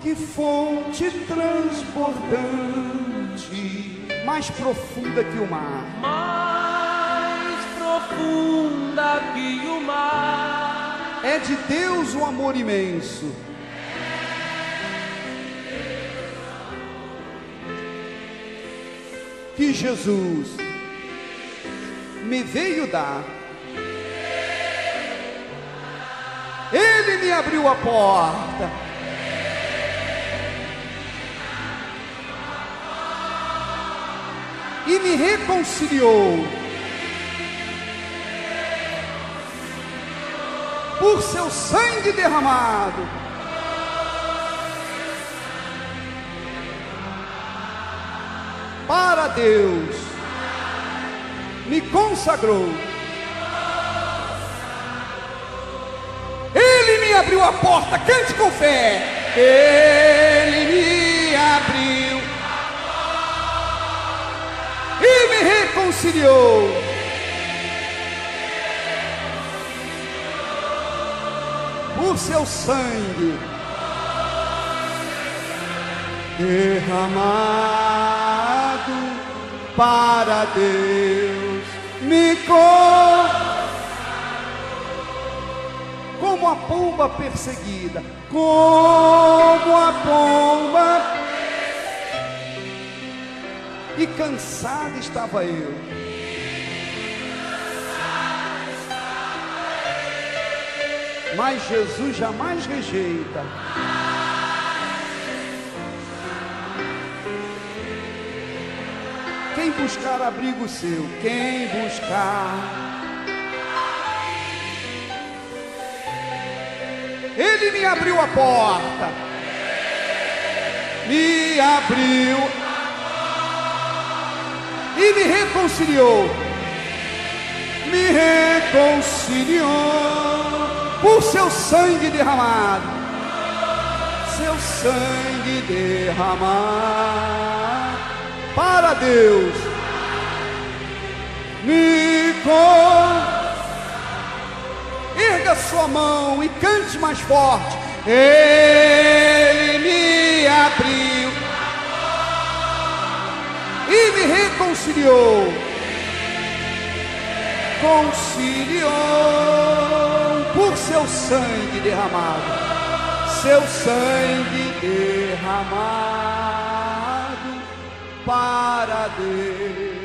que fonte transbordante, mais profunda que o mar, mais profunda que o mar. é de Deus o amor imenso. Que Jesus me veio dar. Ele me abriu a porta. E me reconciliou. Por seu sangue derramado. Para Deus. Me consagrou. Ele me abriu a porta, cante com fé. Reconciliou. Por seu sangue derramado para Deus me como a pomba perseguida, como a pomba. E cansado estava eu. Mas Jesus jamais rejeita. Quem buscar abrigo seu, quem buscar Ele me abriu a porta. Me abriu. E me reconciliou. Me reconciliou por seu sangue derramado. Seu sangue derramado para Deus. Me erga sua mão e cante mais forte. Ele me abriu reconciliou. Conciliou por seu sangue derramado. Seu sangue derramado para Deus.